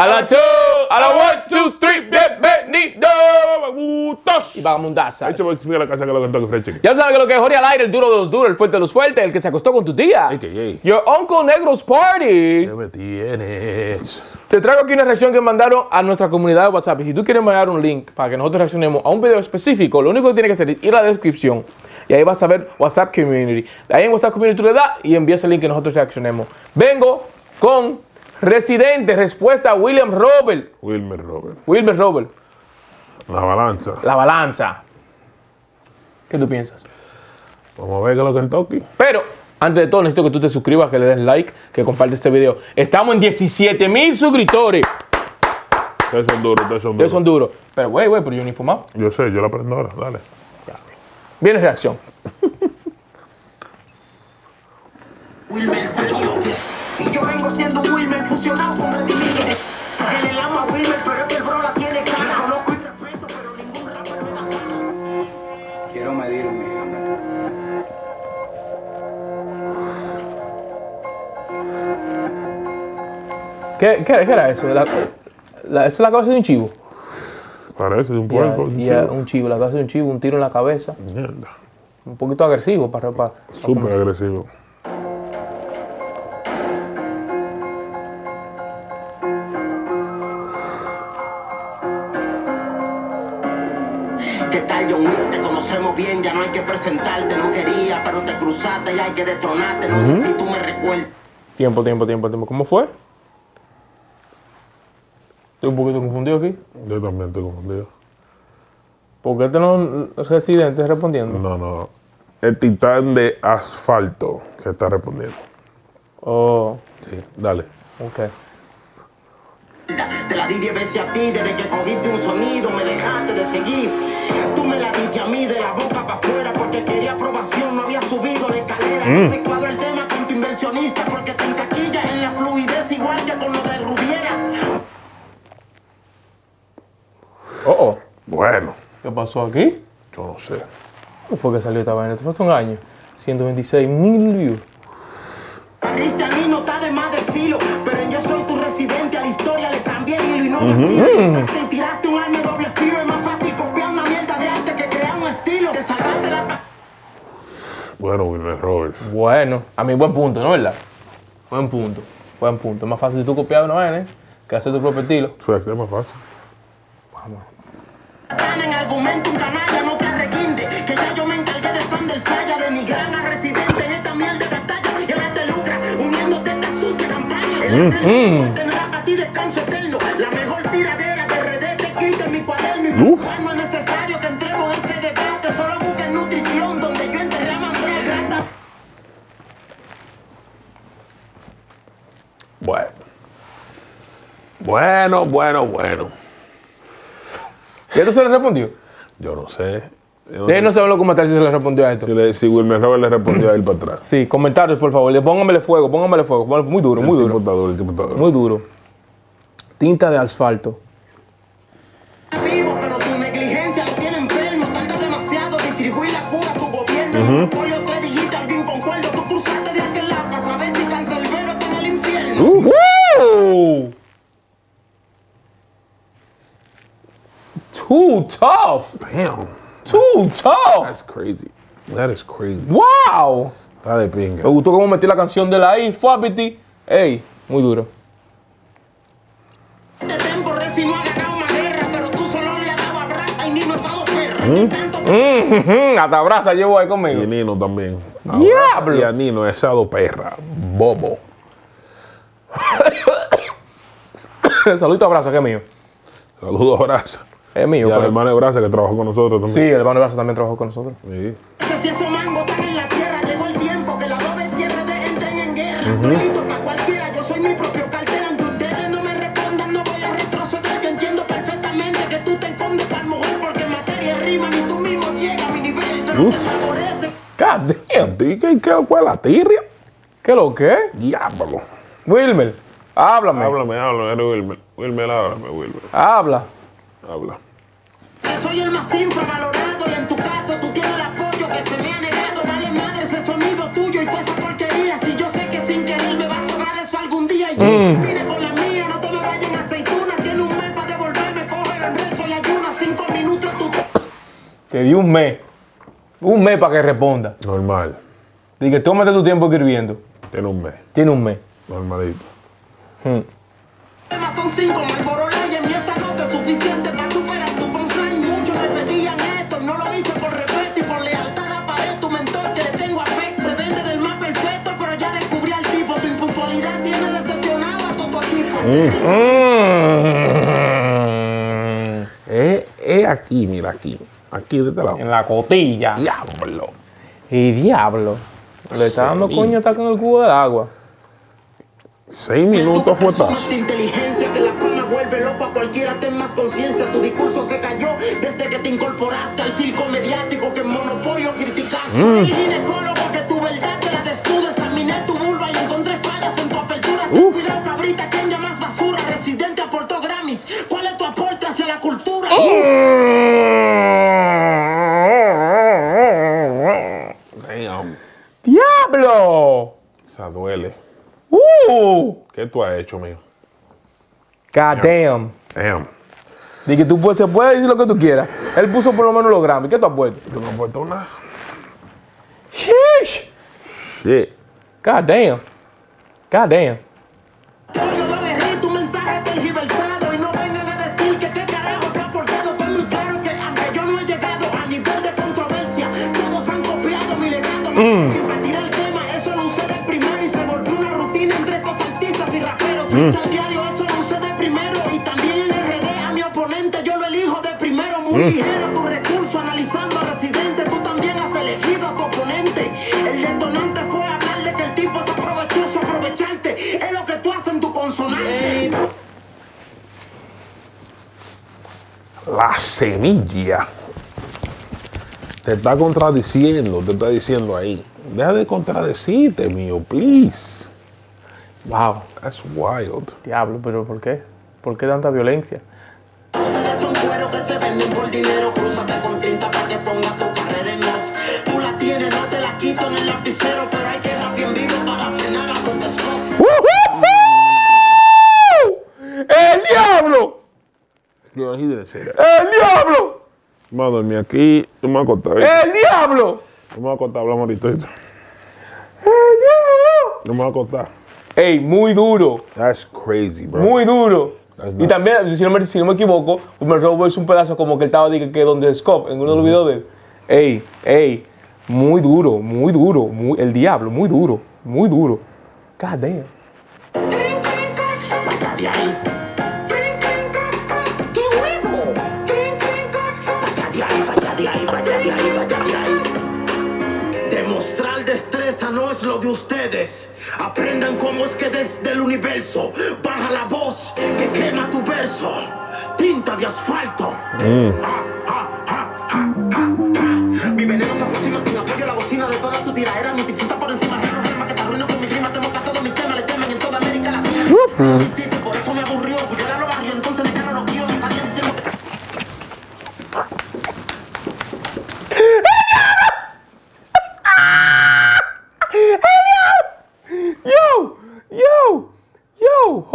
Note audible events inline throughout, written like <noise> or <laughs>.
A la two, a la one, two, three, bienvenidos. Y vagabundazas. Échame explica la casa que lo cantó que. Ya saben que lo que es Jorge al aire, el duro de los duros, el fuerte de los fuertes, el que se acostó con tu tía. Your Uncle Negros Party. ¿Qué me tienes? Te traigo aquí una reacción que mandaron a nuestra comunidad de WhatsApp. Y si tú quieres mandar un link para que nosotros reaccionemos a un video específico, lo único que tienes que hacer es ir a la descripción y ahí vas a ver WhatsApp Community. Ahí en WhatsApp Community tú le das y envías el link que nosotros reaccionemos. Vengo con Residente, respuesta a William Robert. Wilmer Robert. Wilmer Robert, La balanza. la balanza. ¿Qué tú piensas? Vamos a ver qué es lo Kentucky. Pero, antes de todo, necesito que tú te suscribas, que le des like, que compartas este video. Estamos en 17 mil suscriptores. Ustedes son duros, ustedes son Ustedes duros. son duros. Pero, güey, güey, pero yo ni fumado. Yo sé, yo la aprendo ahora. Dale. Viene reacción. Wilmer salió. Y yo vengo siendo Wilmer fusionado con Redimique. Que le llamo a Wilmer, pero es que el bro la tiene cara. Conozco y respeto, pero ningún rapero me da pena. Quiero medirme. ¿Qué, qué, qué era eso? La, la- ¿Esa es la cabeza de un chivo? Parece de un Ya, puerco. un ya, chivo. un chivo, la cabeza de un chivo, un tiro en la cabeza. Mierda. Un poquito agresivo para... para, para Súper agresivo. Ya no hay que presentarte. No quería, pero te cruzaste y hay que destronarte. No sé si tú me recuerdas. Tiempo, tiempo, tiempo, tiempo. ¿Cómo fue? Estoy un poquito confundido aquí. Yo también estoy confundido. ¿Por qué este no residente respondiendo? No, no. El titán de asfalto que está respondiendo. Oh, Sí, dale. ok. Te la di 10 veces a ti desde que cogiste un sonido, me dejaste de seguir. Tú me la diste a mí de la boca para afuera porque quería aprobación, no había subido la escalera. No se cuadra el tema con tu inversionista porque te encaquillas en la fluidez igual que con lo de Rubiera. Oh, oh. Bueno, ¿Qué pasó aquí? yo no sé. ¿Cómo fue que salió esta vaina? Esto fue hace un año. 126 mil views. Cristianino está de más decirlo, pero Te tiraste un arma de doble filo, es más fácil copiar una mierda de arte que crear un estilo. Te salvaste la pa- Bueno, Wilmer Robert. Bueno, a mí buen punto, ¿no verdad? Buen punto, buen punto. Es más fácil tú copiar una vaina ¿eh? que hacer tu propio estilo. Suerte, es más fácil. Gana en argumento un canalla, no te arreguinde. Que ya yo me encargué de Sander Saya, de mi gran residente en esta mierda de batalla. Y ahora te lucra, uniéndote a esta sucia campaña. Bueno. Bueno, bueno, bueno. ¿Y esto se le respondió? Yo no sé. Yo no sé no saben los comentarios si se le respondió a esto. si, le- si Wilmer Robert le respondió a él para atrás. Sí, comentarios, por favor. Le- Pónganmele fuego, pónganmele fuego. Muy duro, muy el duro. tipo está duro, el tipo está duro. Muy duro. Tinta de asfalto. Too tough. Damn. Too tough. That's crazy. That is crazy. Wow. Está de pinga. Me gustó cómo metió la canción de la I, Fabity. Ey, muy duro. Este <laughs> y Mhm, Hasta brasa llevo ahí Y conmigo. Nino también. Diablo. Y a Nino, esa do perra. Bobo. <coughs> Saludito a brasa, que es mío. Saludos a Brasa. Es mío. Y al pero- hermano de Brasa que trabajó con nosotros Sí, también. el hermano de brasa también trabajó con nosotros. Sí. si esos mangos están en la tierra, llegó el tiempo que la doble tierra de entren en guerra. Uf. God damn. ¿Qué, qué fue la tirria? ¿Qué lo que? Diablo. Wilmer, háblame. Háblame, háblame, Wilmer. Wilmer, háblame, Wilmer. Habla. Habla. Soy el más valorado y en tu caso tú tienes el apoyo que se me ha negado. Dale madre ese sonido tuyo y toda esa porquería. Si yo sé que sin querer me va a sobrar eso algún día y yo mm. vine con la mía, no te me vayan aceituna. Tiene un mes para devolverme, coge el rezo y ayuna. Cinco minutos tú. Te di un mes. Un mes para que responda. Normal. Dije, tómate tu tiempo escribiendo. Tiene un mes. Tiene un mes. Normalito. Hmm. Temas son cinco, Light, en mi esa nota es suficiente para superar tu punchline. Muchos me pedían esto y no lo hice por respeto y por lealtad a pared. Tu mentor que le tengo afecto se vende del más perfecto, pero ya descubrí al tipo. Tu impuntualidad tiene decepcionado a todo tu equipo. Mm. Es, es aquí, mira aquí. Aquí de este lado. En la cotilla. Diablo. Y diablo. Le está dando Sí. coño hasta con el cubo del agua. Seis minutos fue Personas tazo. de inteligencia que la fama vuelve loco a cualquiera, ten más conciencia. Tu discurso se cayó desde que te incorporaste al circo mediático que en monopolio criticaste. Soy el ginecólogo que tu verdad te la desnudo. Examiné tu vulva y encontré fallas en tu apertura. Ten cuidado, cabrita, ¿quién Damn. ¡Diablo! Esa duele. ¡Uh! ¿Qué tú has hecho, mío? God damn. Damn. Dije, tú puedes, se puede decir lo que tú quieras. Él puso por lo menos los Grammy. ¿Qué tú has puesto? Tú no has puesto nada. Sheesh. Shit. God damn. God damn. Diario, eso lo usé de primero y también en RD a mi oponente yo lo elijo de primero. Muy ligero tu recurso analizando a residente, tú también has elegido a tu oponente. El detonante fue hablarle que el tipo se aprovechó, su aprovecharte. Es lo que tú haces en tu consonante. La semilla. Te está contradiciendo, te está diciendo ahí. Deja de contradecirte, mío, please. Wow. That's wild. Diablo, pero ¿por qué? ¿Por qué tanta violencia? Ustedes son cueros que se venden por dinero. Crúzate con tinta para que pongas tu carrera en off. Tú la tienes, no te la quito en el lapicero. Pero hay que rap bien vivo para frenar a donde stop. ¡El diablo! ¡El diablo! Vamos a dormir aquí. Yo me voy a. ¿viste? ¡El diablo! Yo me voy a acostar, hablamos ahorita. ¿viste? ¡El diablo! Yo me voy a acostar. ¡Ey, muy duro! That's crazy, bro. Muy duro. That's Y nuts. también, si no, me, si no me equivoco, me robó es un pedazo como que él estaba dije, que donde Scope, en uno de los videos de él. Ey, ey, muy duro, muy duro, muy, el diablo, muy duro, muy duro. God damn. No es lo de ustedes. Aprendan cómo es que desde el universo baja la voz que quema tu verso. Tinta de asfalto. Ah, ah, ah, ah. Mi veneno se aproxima sin apoyo la bocina de toda tu tiraera. Mi por encima de que te arruino con mi rima. Te moca todo mi tema, le temen en toda América Latina.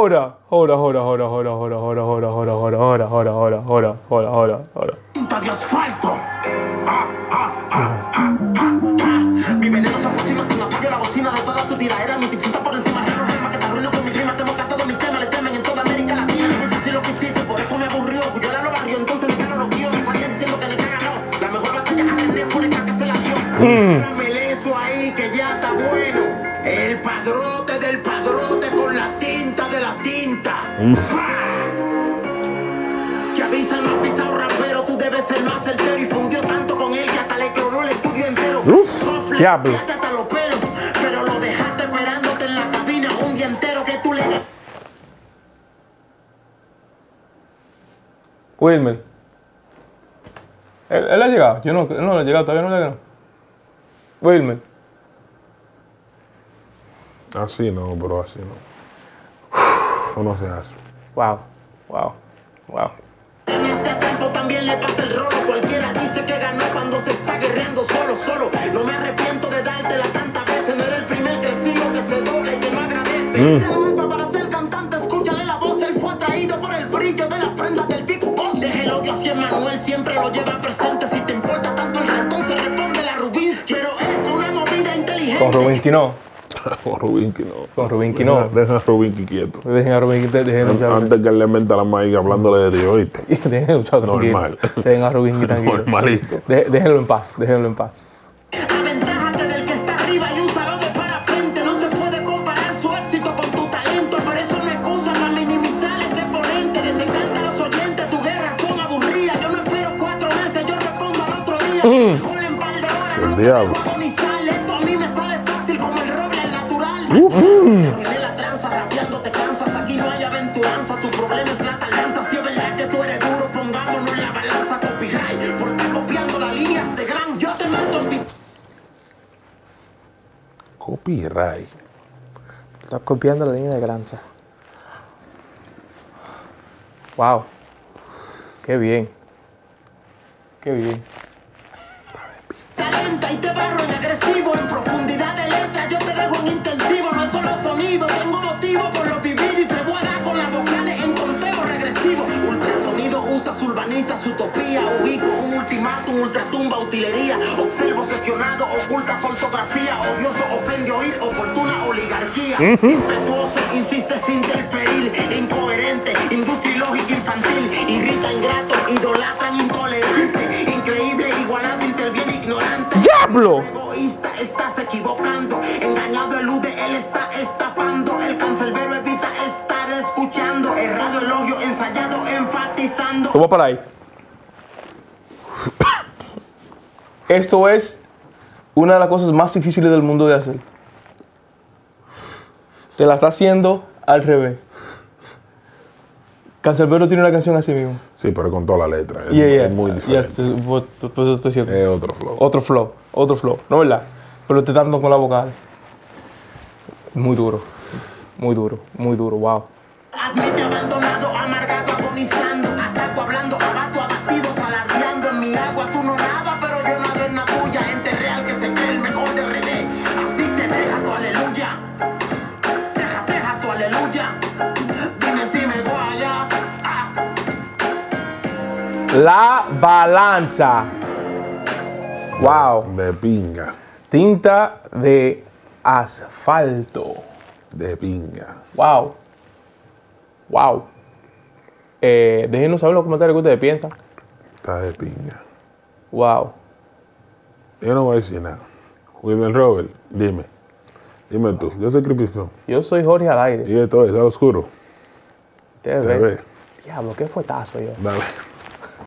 Up, hold up, hold up, hold up, hold up, hold up, hold up, hold up, hold up. tinta de asfalto. Ah, ah, ah, ah, ah, ah. Mi veneno se aproxima sin apoyo la bocina de toda tu tiraera. Mi tinta por encima de los rimas que te arruino con mi rima. Te moca todo mi tema, le temen en toda América Latina. Muy fácil lo que hiciste, por eso me aburrió. Yo era lo barrio, entonces me quedaron los guiones. Salían diciendo que le cagan, no. La mejor batalla a René fue la que se la dio. Tinta. Que avisan los pisados raperos, tú debes ser más certero y fundió tanto con él que hasta le clonó el estudio entero. Sofle, diablo. ya te hasta los pelos, pero lo dejaste esperándote en la cabina un día entero que tú le Wilmer. ¿Él, él ha llegado? Yo no, él no ha llegado, todavía no le ha llegado. Wilmer. Así no, pero así no conoce. Wow, wow, wow. En este campo también le pasa el rolo. Cualquiera dice que ganó cuando se está guerreando solo, solo. No me arrepiento de dártela tantas veces. No era el primer crecido que se dobla y que no agradece. Mm. Se lanza para ser cantante, escúchale la voz. Él fue atraído por el brillo de las prendas del Big Boss. Deje el odio si Manuel siempre lo lleva presente. Si te importa tanto el ratón, se responde la Rubinsky. Pero es una movida inteligente. Con Rubinsky no. Con Rubinki no. Con Rubinki no. Deja a Rubinki quieto. Dejen a dejen a luchar. Antes que él le menta la maíz hablándole de Dios, ¿oíste? <laughs> Dejen a luchar tranquilo. Normal. Dejen a <laughs> tranquilo. Normalito. De- déjenlo en paz, déjenlo en paz. Aventájate del que está arriba y úsalo de parapente. No se puede comparar su éxito con tu talento. Pero eso no excusa para minimizar ese ponente. Desencanta a los oyentes, tu guerra son aburridas. Yo no espero cuatro meses, yo respondo al otro día. Mejor en par de horas, El diablo. Terminé la tranza, rapeando te cansas. Aquí no hay aventuranza, tu problema es la tardanza. Si es verdad que tú eres duro, pongámonos en la balanza copyright. Por ti copiando las líneas de gran, yo te meto en mi Copyright. Estás copiando la línea de Granza. Wow. Qué bien. Qué bien. talenta y te barro en agresivo. Su utopía. Ubico un ultimátum, ultratumba, utilería. Observo sesionado, oculta su ortografía. Odioso ofende oír, oportuna oligarquía. Impetuoso, insiste sin interferir. Incoherente, industria ilógica infantil. Irrita, ingrato, idolatran, intolerante. Increíble, igualado, interviene ignorante. ¡Diablo! Enfatizando. ¿Cómo para ahí? Esto es una de las cosas más difíciles del mundo de hacer. Te la está haciendo al revés. Cancelbero tiene una canción así mismo. Sí, pero con toda la letra. Es, Yeah, yeah. es muy Yeah, diferente. es- pues, pues eso estoy diciendo. Es otro flow. Otro flow, otro flow, ¿no verdad? Pero te dando con la vocal. Muy duro, muy duro, muy duro, wow. La balanza. Wow. De pinga. Tinta de asfalto. De pinga. Wow. Wow. Eh, déjenos saber en los comentarios que ustedes piensan. Está de pinga. Wow. Yo no voy a decir nada. Wilmer Robert, dime. Dime tú. Yo soy Film. Yo soy Jorge al aire. Y esto es al oscuro. Ustedes Te ven. ve. Diablo, qué fuetazo yo. Dale.